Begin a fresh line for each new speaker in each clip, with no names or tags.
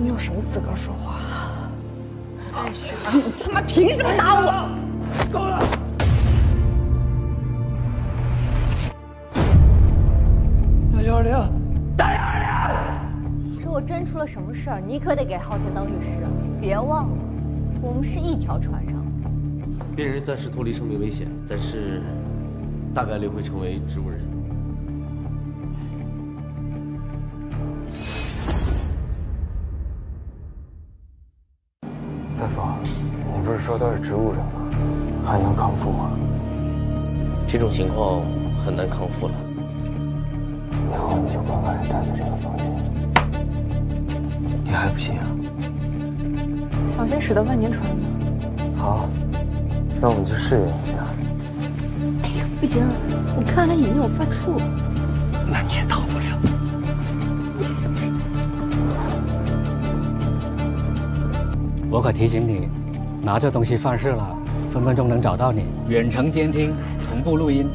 你有什么资格说话？你他妈凭什么打我？够了！
打幺二零！
打幺二零！
如果真出了什么事儿，你可得给昊天当律师。别忘了，我们是一条船上。
病人暂时脱离生命危险，但是大概率会成为植物人。
大夫，你不是说他是植物人吗？还能康复吗？
这种情况很难康复了。
以后你就乖乖待在这个房间。你还不信啊？
小心驶得万年船呢。
好，那我们就试验一下。
哎呀，不行，我看他眼睛有发怵。
那你也逃
我可提醒你，拿这东西犯事了，分分钟能找到你。远程监听，同步录音。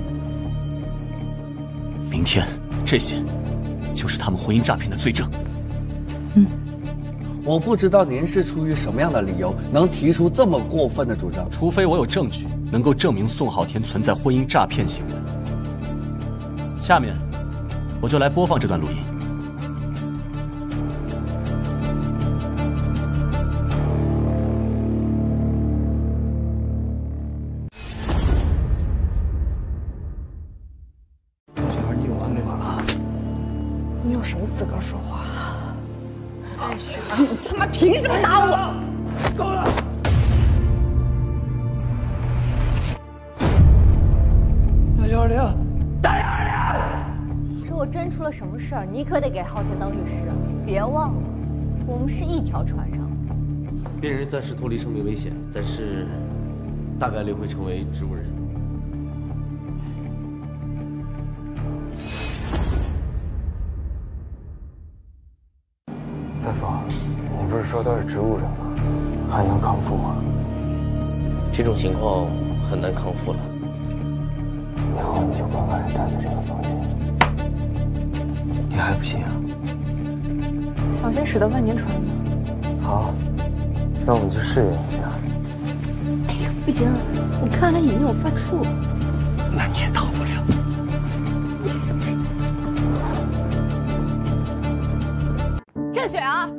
明天，这些就是他们婚姻诈骗的罪证。
嗯，我不知道您是出于什么样的理由，能提出这么过分的主张。
除非我有证据能够证明宋浩天存在婚姻诈骗行为。下面，我就来播放这段录音。
凭什么打我？
够了！打幺二零！
打幺二零！
如果真出了什么事儿，你可得给昊天当律师。别忘了，我们是一条船上。
病人暂时脱离生命危险，但是大概率会成为植物人。
说他是植物人了？还能康复吗？
这种情况很难康复了。
以后你就乖乖待在这个房间。你还不信啊？
小心驶得万年船呢。
好，那我们就试验一下。
哎呀，不行，我看他眼睛有发怵。
那你也逃不了。
郑雪儿，你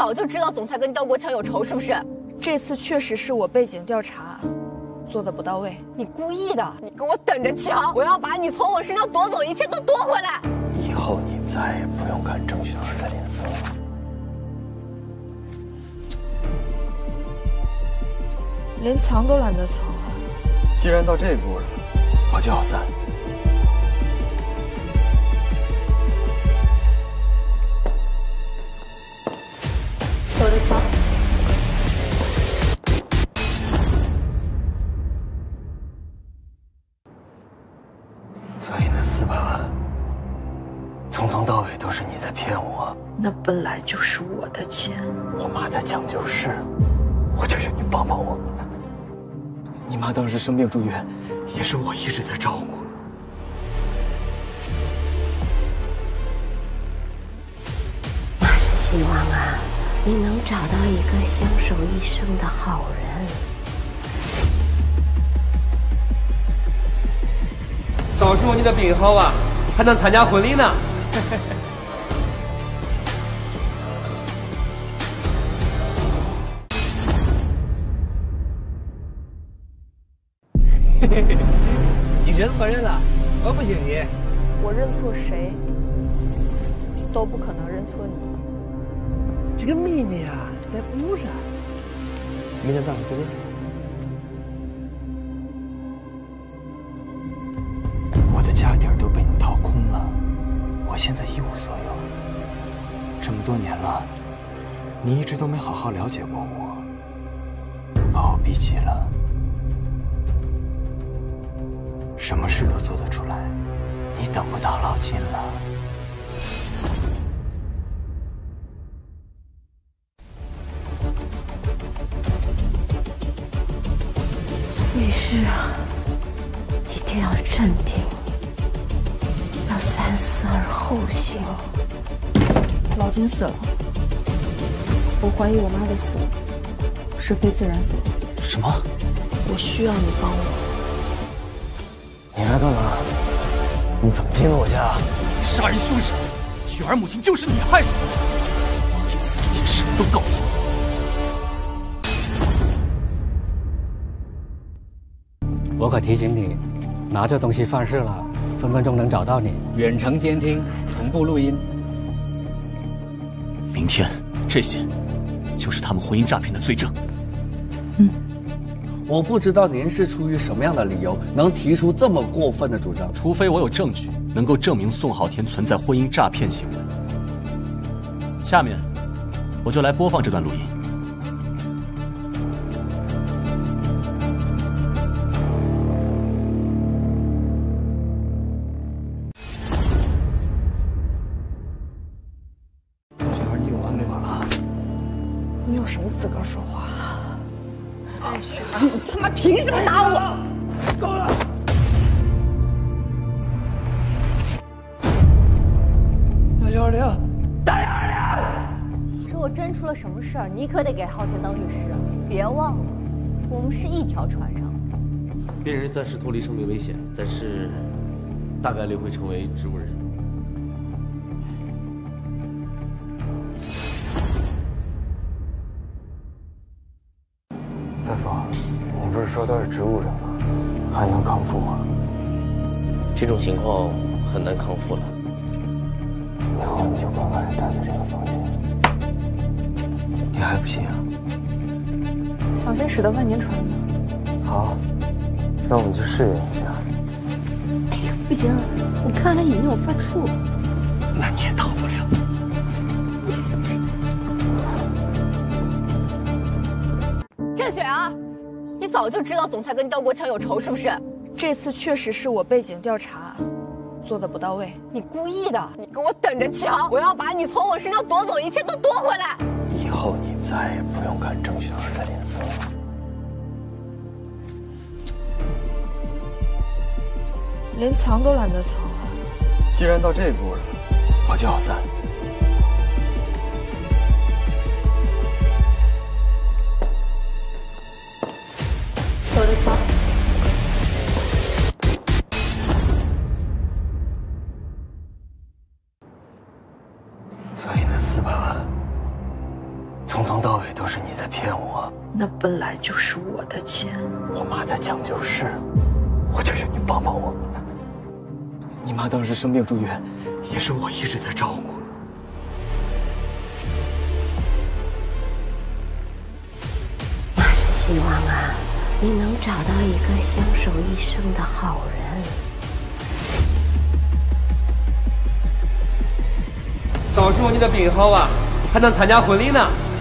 早就知道总裁跟刁国强有仇是不是？
这次确实是我背景调查做的不到位。
你故意的，你给我等着瞧！我要把你从我身上夺走一切都夺回来。
以后你再也不用看郑雪儿的脸色了。
连藏都懒得藏了。
既然到这步了，我就要散。所以那四百万，从头到尾都是你在骗我。
那本来就是我的钱。
我妈在抢救室，我求求你帮帮我。你妈当时生病住院，也是我一直在照顾。
希望啊，你能找到一个相守一生的好人。
到时候你的病好啊，还能参加婚礼呢。嘿嘿嘿你认错人了，我不信你。
我认错谁，都不可能认错你。
这个秘密啊，得补上。明天早上九点。
我的家底都被你掏空了，我现在一无所有。这么多年了，你一直都没好好了解过我，把我逼急了，什么事都做得出来，你等不到老金了。
思而后行。
老金死了，我怀疑我妈的死是非自然死亡。
什么？
我需要你帮我。
你来干嘛？你怎么进了我家？
杀人凶手，雪儿母亲就是你害死的。王锦死这件事都告诉我。
我可提醒你，拿这东西犯事了，分分钟能找到你。远程监听，同步录音。
明天，这些就是他们婚姻诈骗的罪证。
我不知道您是出于什么样的理由能提出这么过分的主张。
除非我有证据能够证明宋浩天存在婚姻诈骗行为。下面，我就来播放这段录音。
有
什么资格说话？你他妈凭什么打我？
够了！打幺二零！打幺二零！
如果真出了什么事儿，你可得给昊天当律师。别忘了，我们是一条船上。
病人暂时脱离生命危险，但是大概率会成为植物人。
不是说他是植物人吗？还能康复吗？
这种情况很难康复了。
以后你就乖乖待在这个房间。你还不信啊？
小心驶得万年船呢。
好，那我们就试验一下。
哎呀，不行，我看了他眼睛，我发怵。
那你也逃不了。
郑雪儿，你早就知道总裁跟刁国强有仇是不是？
这次确实是我背景调查做的不到位。
你故意的，你给我等着瞧！我要把你从我身上夺走一切都夺回来。
以后你再也不用看郑雪儿的脸色了。
连藏都懒得藏了。
既然到这步了，我就要散。尾都是你在骗我。
那本来就是我的钱。
我妈在抢救室，我求求你帮帮我。你妈当时生病住院，也是我一直在照顾。
还是希望啊，你能找到一个相守一生的好人。
搞出你的病好啊，还能参加婚礼呢。